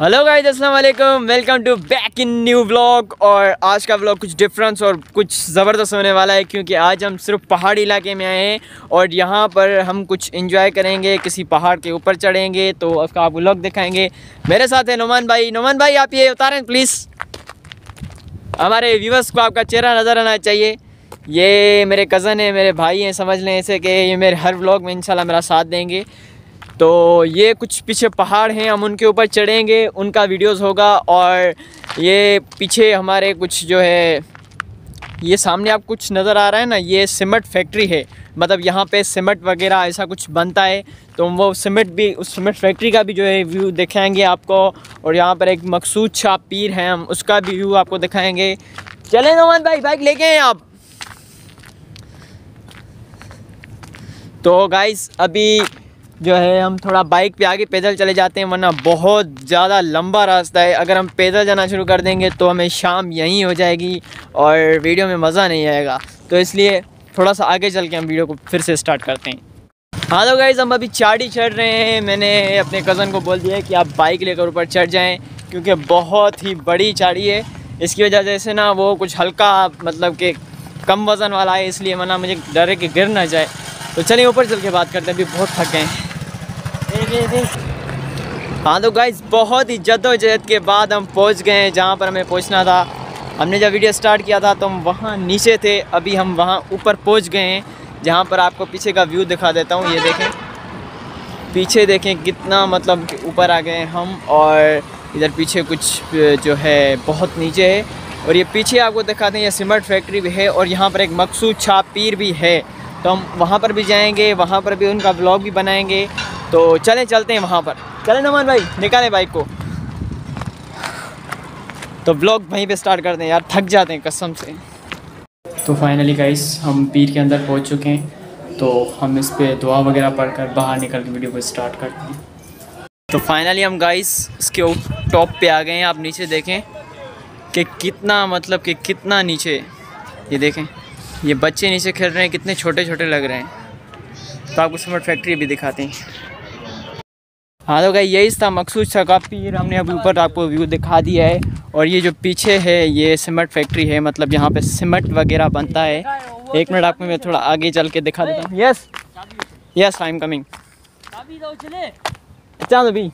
Hello guys अस्सलाम वालेकुम welcome to back in new vlog और आज का व्लॉग कुछ डिफरेंस और कुछ ज़बरदस्त होने वाला है क्योंकि आज हम सिर्फ़ पहाड़ी इलाके में आए हैं और यहाँ पर हम कुछ इंजॉय करेंगे, किसी पहाड़ के ऊपर चढ़ेंगे तो उसका आप व्लॉग दिखाएँगे। मेरे साथ है नुमान भाई। नुमान भाई, आप ये उतारें प्लीज़ हमारे व्यूवर्स को आपका चेहरा नज़र आना चाहिए। ये मेरे कज़न है, मेरे भाई हैं, समझ लें ऐसे कि ये मेरे हर व्लॉग में इंशाल्लाह मेरा साथ देंगे। तो ये कुछ पीछे पहाड़ हैं, हम उनके ऊपर चढ़ेंगे, उनका वीडियोस होगा और ये पीछे हमारे कुछ जो है, ये सामने आप कुछ नज़र आ रहा है ना, ये सीमेंट फैक्ट्री है। मतलब यहाँ पे सीमेंट वगैरह ऐसा कुछ बनता है तो वो सीमेंट भी, उस सीमेंट फैक्ट्री का भी जो है व्यू दिखाएँगे आपको। और यहाँ पर एक मकसूद शाह पीर है, हम उसका भी व्यू आपको दिखाएँगे। चले नोमान भाई बाइक लेके हैं आप। तो गाइस अभी जो है, हम थोड़ा बाइक पे आगे पैदल चले जाते हैं, वरना बहुत ज़्यादा लंबा रास्ता है। अगर हम पैदल जाना शुरू कर देंगे तो हमें शाम यहीं हो जाएगी और वीडियो में मज़ा नहीं आएगा। तो इसलिए थोड़ा सा आगे चल के हम वीडियो को फिर से स्टार्ट करते हैं। हाँ तो गाइज़ हम अभी चाड़ी चढ़ रहे हैं। मैंने अपने कज़न को बोल दिया है कि आप बाइक लेकर ऊपर चढ़ जाएँ, क्योंकि बहुत ही बड़ी चाड़ी है। इसकी वजह से ना वो कुछ हल्का मतलब कि कम वज़न वाला है, इसलिए मना मुझे डर है कि गिर ना जाए। तो चलिए ऊपर चल के बात करते हैं। अभी बहुत थक हैं। हाँ तो गाइज़ बहुत ही जद्दोजहद के बाद हम पहुँच गए हैं जहाँ पर हमें पहुँचना था। हमने जब वीडियो स्टार्ट किया था तो हम वहाँ नीचे थे। अभी हम वहाँ ऊपर पहुँच गए हैं, जहाँ पर आपको पीछे का व्यू दिखा देता हूँ। ये देखें। पीछे देखें कितना मतलब ऊपर आ गए हम, और इधर पीछे कुछ जो है, बहुत नीचे है। और ये पीछे आपको दिखाते हैं, ये सीमेंट फैक्ट्री भी है, और यहाँ पर एक मकसूद छाप पीर भी है। तो हम वहाँ पर भी जाएँगे, वहाँ पर भी उनका ब्लॉग भी बनाएँगे। तो चलें चलते हैं वहाँ पर। चलें नमान भाई निकालें बाइक को। तो ब्लॉग वहीं पे स्टार्ट करते हैं। यार थक जाते हैं कसम से। तो फाइनली गाइस हम पीर के अंदर पहुँच चुके हैं। तो हम इस पर दुआ वगैरह पढ़कर बाहर निकल के वीडियो को स्टार्ट करते हैं। तो फाइनली हम गाइस इसके टॉप पे आ गए हैं। आप नीचे देखें कि कितना मतलब कि कितना नीचे। ये देखें ये बच्चे नीचे खेल रहे हैं कितने छोटे छोटे लग रहे हैं। तो आपको स्मार्ट फैक्ट्री भी दिखाते हैं। हाँ तो भाई यही था मकसूद सा का पीर हमने अभी ऊपर आपको व्यू दिखा दिया है। और ये जो पीछे है, ये सीमेंट फैक्ट्री है मतलब यहाँ पे सीमेंट वगैरह बनता है। एक मिनट, आपको मैं थोड़ा आगे चल के दिखा देता हूँ। Yes yes I am coming चलो भी।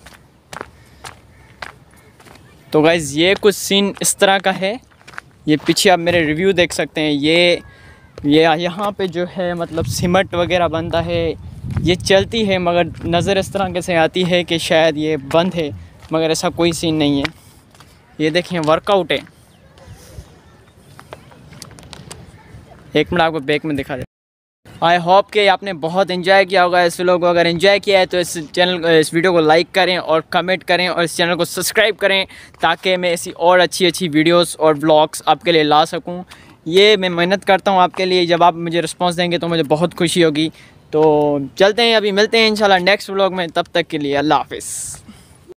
तो गाइज़ ये कुछ सीन इस तरह का है। ये पीछे आप मेरे रिव्यू देख सकते हैं। ये ये यहाँ पे जो है मतलब सीमेंट वगैरह बनता है। ये चलती है, मगर नज़र इस तरह से आती है कि शायद ये बंद है, मगर ऐसा कोई सीन नहीं है। ये देखें वर्कआउट है। एक मिनट आपको बैक में दिखा दे। आई होप कि आपने बहुत इन्जॉय किया होगा इस वीडियो को। अगर इन्जॉय किया है तो इस चैनल इस वीडियो को लाइक करें और कमेंट करें और इस चैनल को सब्सक्राइब करें, ताकि मैं ऐसी और अच्छी अच्छी वीडियोस और ब्लॉग्स आपके लिए ला सकूँ। ये मैं मेहनत करता हूँ आपके लिए। जब आप मुझे रिस्पांस देंगे तो मुझे बहुत खुशी होगी। तो चलते हैं, अभी मिलते हैं इंशाल्लाह नेक्स्ट व्लॉग में, तब तक के लिए अल्लाह हाफिज़।